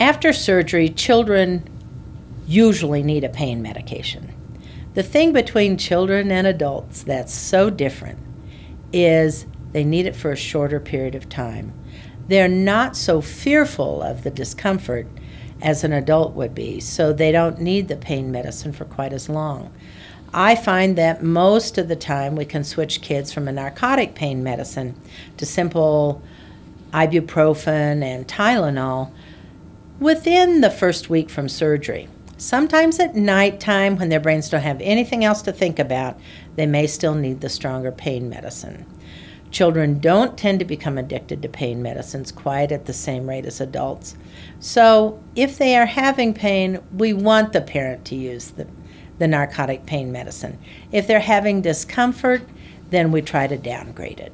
After surgery, children usually need a pain medication. The thing between children and adults that's so different is they need it for a shorter period of time. They're not so fearful of the discomfort as an adult would be, so they don't need the pain medicine for quite as long. I find that most of the time we can switch kids from a narcotic pain medicine to simple ibuprofen and Tylenol within the first week from surgery. Sometimes at nighttime, when their brains don't have anything else to think about, they may still need the stronger pain medicine. Children don't tend to become addicted to pain medicines quite at the same rate as adults. So, if they are having pain, we want the parent to use the, the narcotic pain medicine. If they're having discomfort, then we try to downgrade it.